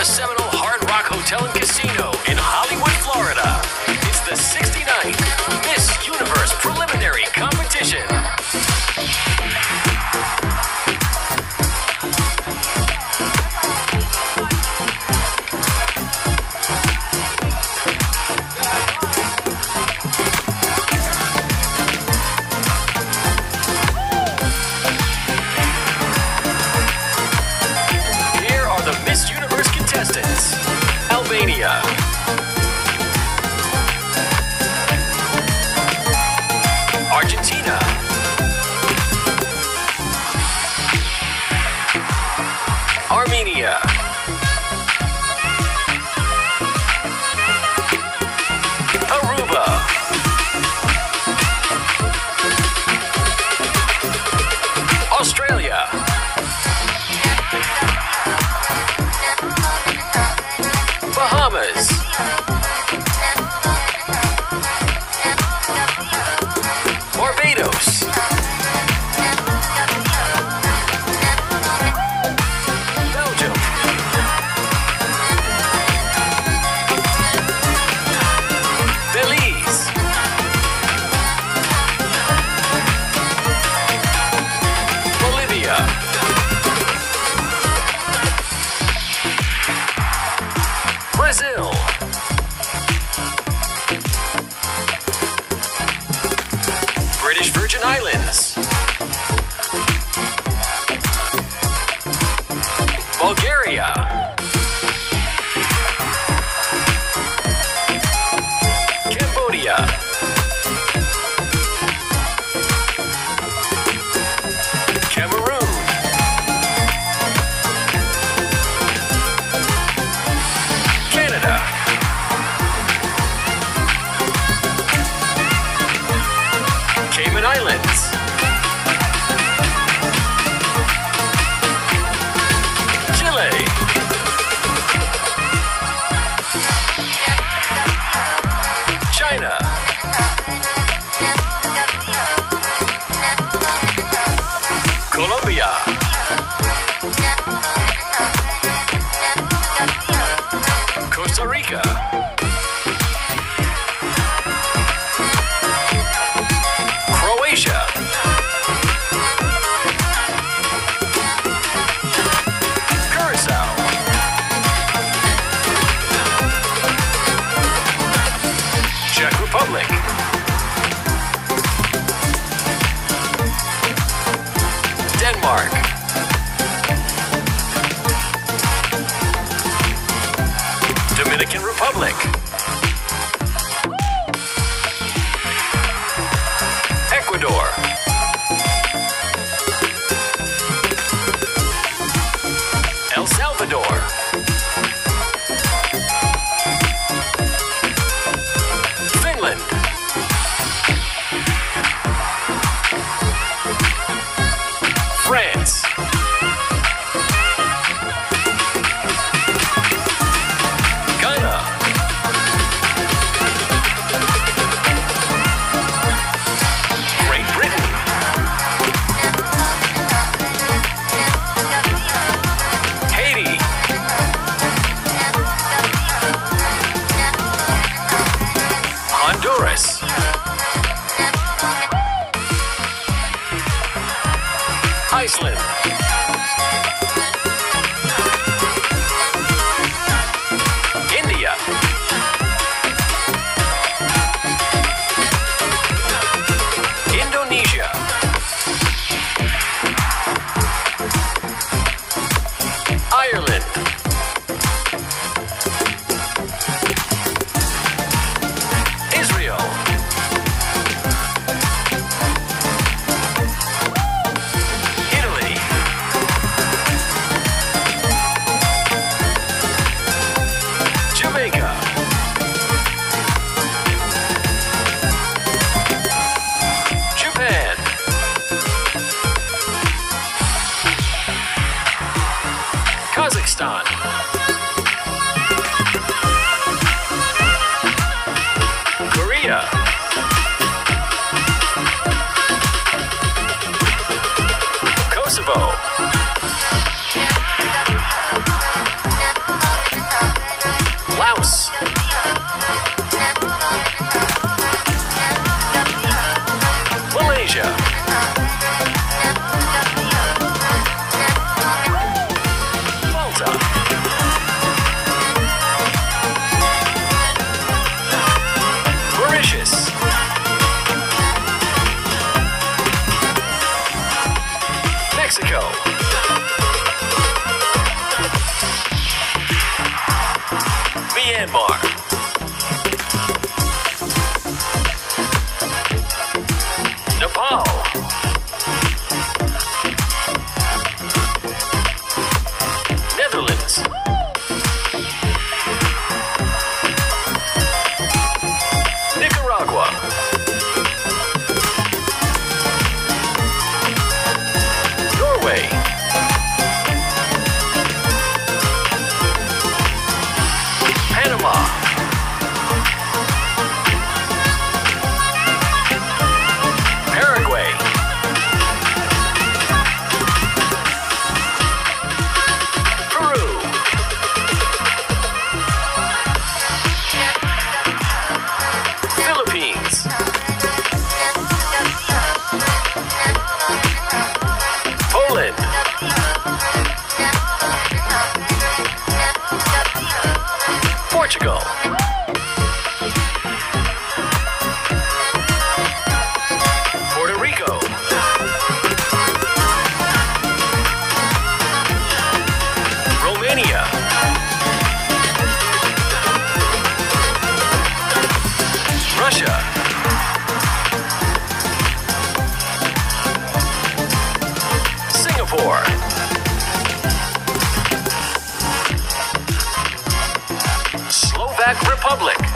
the Seminole Hard Rock Hotel and Islands. Costa Croatia. Czech Republic. Denmark. Public. Media. Kosovo. Laos. Malaysia. Mexico. Myanmar. Republic.